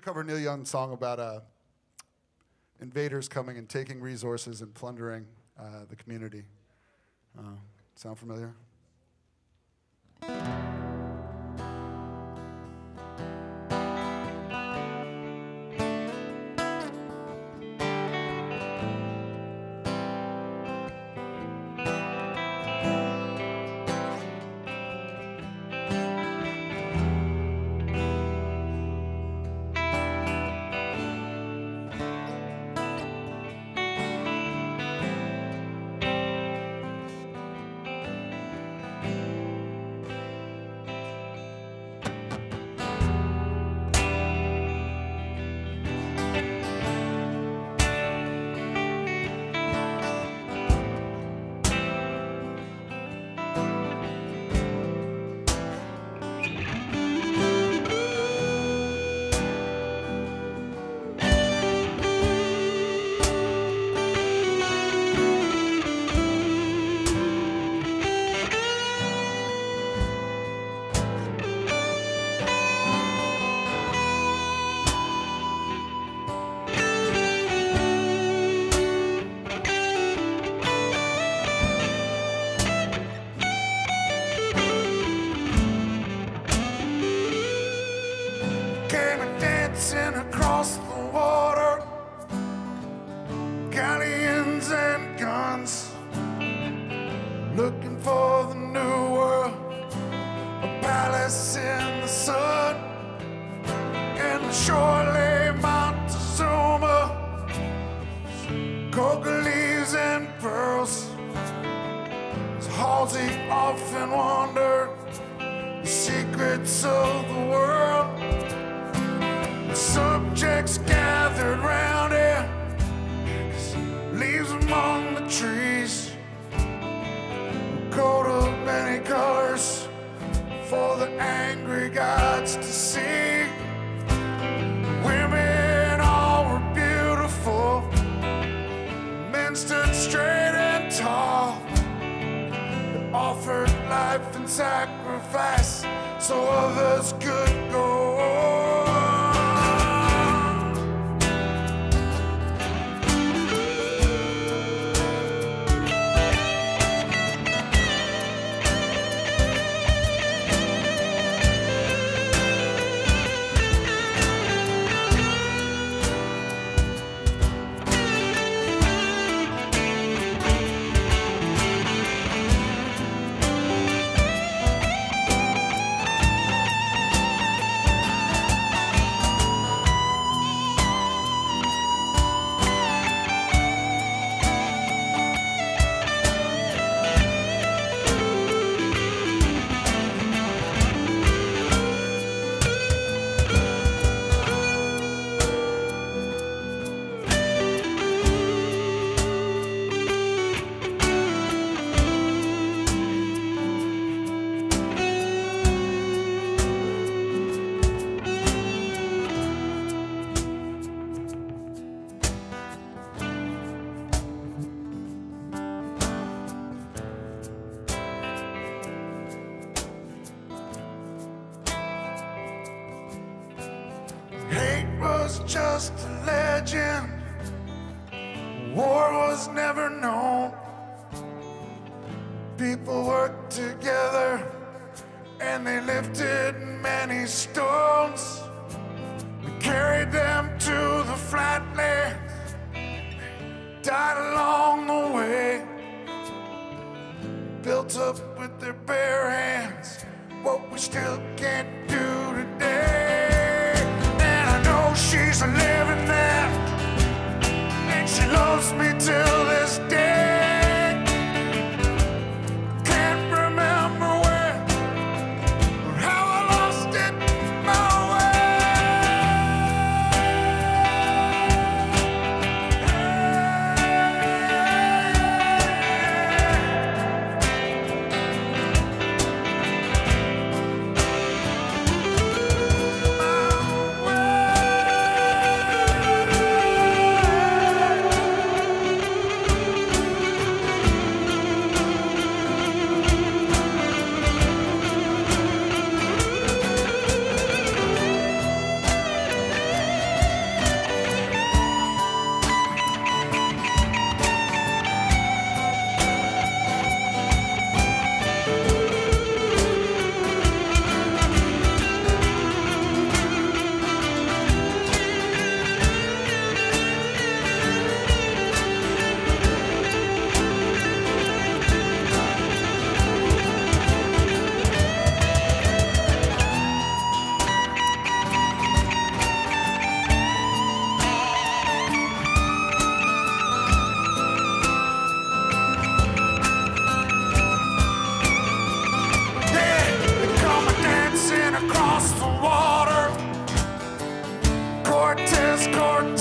to cover Neil Young's song about uh, invaders coming and taking resources and plundering uh, the community. Uh, sound familiar? Lay Montezuma, coca leaves and pearls. So Halsey often wondered the secrets of the life and sacrifice so others could go was just a legend. War was never known. People worked together and they lifted many stones. We carried them to the flatlands, died along the way. Built up with their bare hands what we still can't do escort